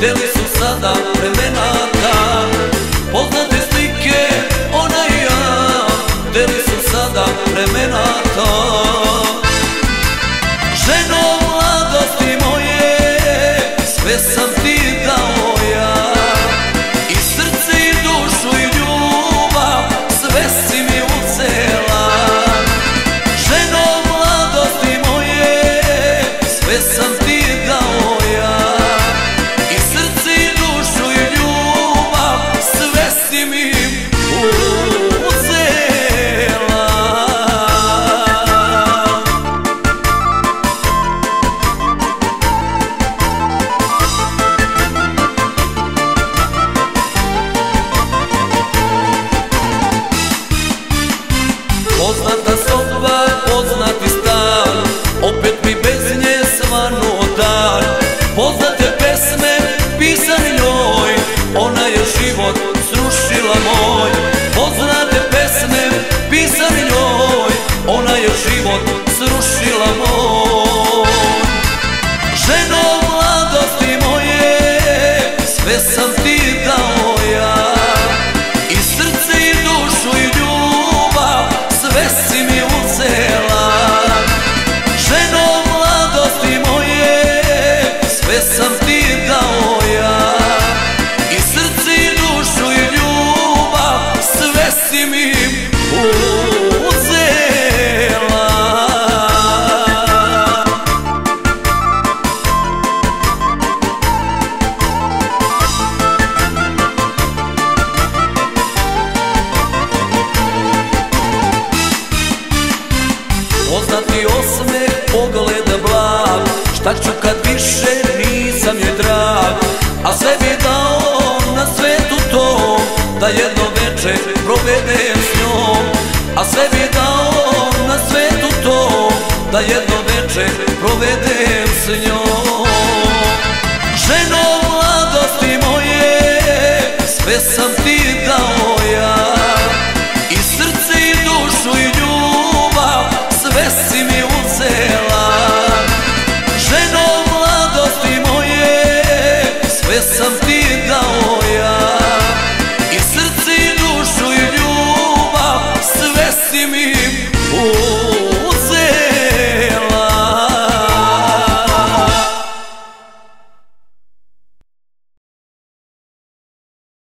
Deli su sada vremena ta. Poznate slike ona i ja. Deli su sada vremena ta. Poznati osme pogleda blag Šta ću kad više nisam joj drag A sebi A sve bi dao na svetu to Da jedno veče provedem s njom. Ženo mladosti moje Sve sam ti